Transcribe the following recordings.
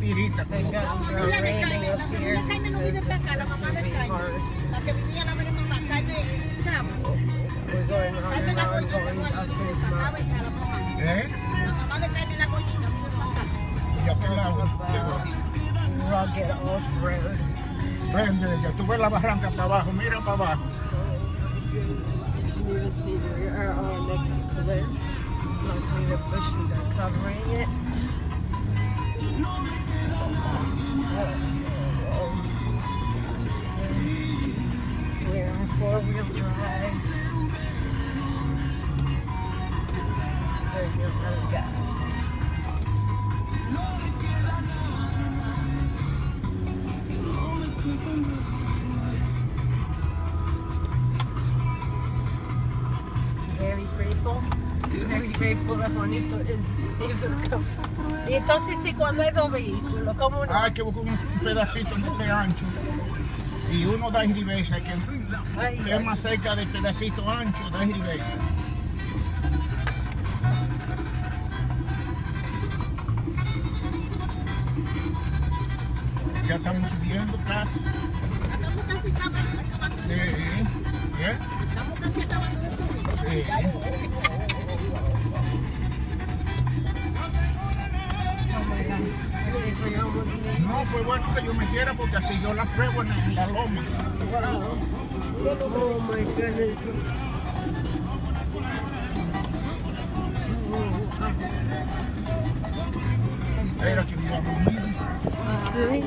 tirita. ¿Eh? La mamá off-road. Ya tú ves la abajo, mira para abajo. Next to. Luckily the bushes are covering it. Very grateful. Very is able. Y entonces, si cuando hay dos vehículos, ¿cómo no? Hay que buscar un pedacito de ancho. Y uno da reversa, que es más cerca del pedacito ancho, da reversa. Estamos subiendo casi. Estamos casi acabando, acabando de subir. ¿Eh? Estamos casi acabando de subir. It. No, fue bueno que yo me quiera porque así yo la pruebo en, la loma. Oh my goodness. Era que me iba a dormir. Sí.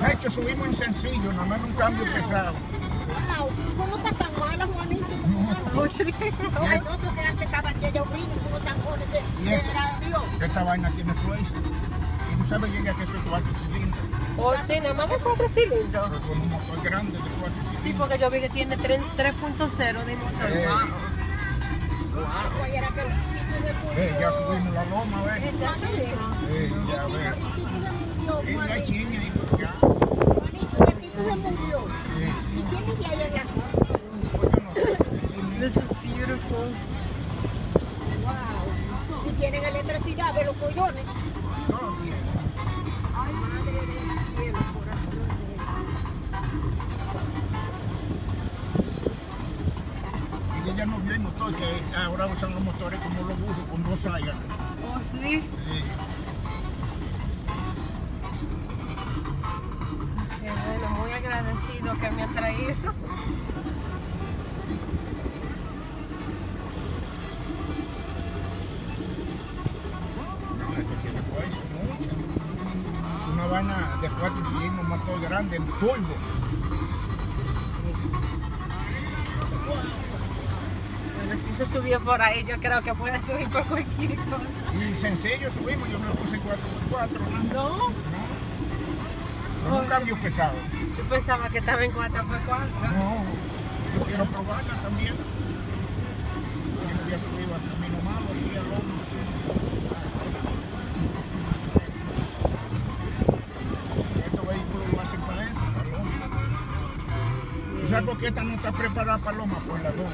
De hecho, subimos en sencillo, no en un cambio pesado. ¿Cómo está tan mala, Juanito? No, el otro que antes estaba aquí, ella vino con los zanjones de, de. Esta vaina tiene fuerza. Y tú sabes que ya que soy cuatro cilindros, Oh, sí, nada más de cuatro cilindros. pero con un motor grande de cuatro cilindros. Sí, porque yo vi que tiene tres- 3.0 de motor. Eh. Eh, ya subimos la loma, ¿ves? Eh, ya El ves. ya Juanito. se murió. Sí. ¿Y quién vive ahí en la casa? Pues yo no sé decirle. This is beautiful. Wow. Y tienen electricidad de los collones. Usan los motores como los bujos, con dos sayas. Oh, sí. Sí. Qué bueno, muy agradecido que me ha traído. Una vaina de cuatro cilindros, un motor grande, en turbo. Bueno, si se subió por ahí, yo creo que puede subir por cualquier cosa. Y sencillo subimos, yo me lo puse 4x4, ¿no? No, Con un cambio pesado. yo pensaba que estaba en 4x4. No, yo quiero probarla también. Yo había subido al camino malo, así al loma. ¿Tú sabes por qué esta no está preparada para loma? Por la goma.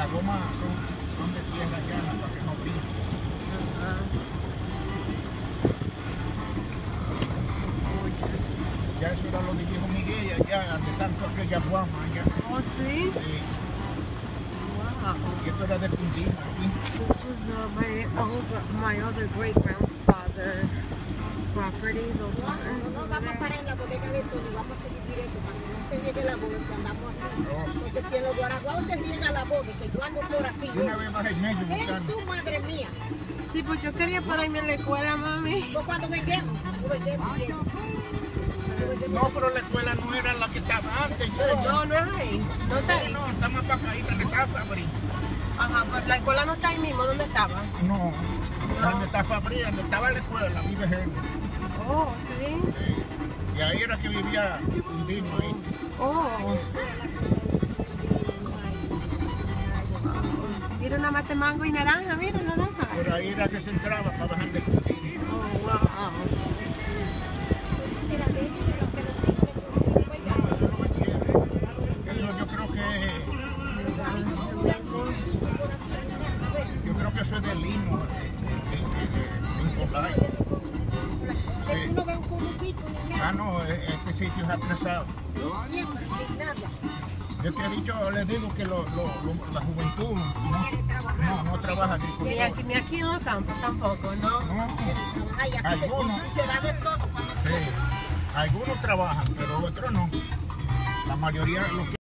Que las gomas son, son de tierra llana para que no pinten. Ya eso era lo de viejo Miguel, allá, de tanto aquella guama allá. Oh, sí. Sí. Wow. Y esto era de Puntina aquí. This was uh, my, over, my other great grandfather property, those No over vamos a there. parar en la bodega de todo y vamos a seguir directo para que no se riegue la boda cuando andamos aquí. Porque si en los guaraguaos se riega la boda, que yo ando por aquí, Una vez bajé en medio es su madre mía. Sí, pues yo quería pararme en la escuela, mami. Pues cuando venguemos, pues. No, pero la escuela no era la que estaba antes. yo- No, no es ahí. No está ahí. No, está más para acá, le está Fabri. Ajá, pues la escuela no está ahí mismo, ¿dónde estaba? No, donde está Fabri, donde estaba la escuela, vive gente. Oh, sí. Sí. Y ahí era que vivía Undino ahí. Oh. Mira una mate mango y naranja, mira naranja. Por ahí era que se entraba para bajar de. Oh, wow. Bonito ni Ah, nada. no, e- este sitio es nada. Yo te he dicho, les digo que lo- lo- lo- la juventud no, no, no trabaja Ni agricultura. aquí, ni aquí en los campos tampoco, ¿no? No, Ay, aquí Algunos. se da de todo cuando sí. Algunos trabajan, pero otros no. La mayoría, lo que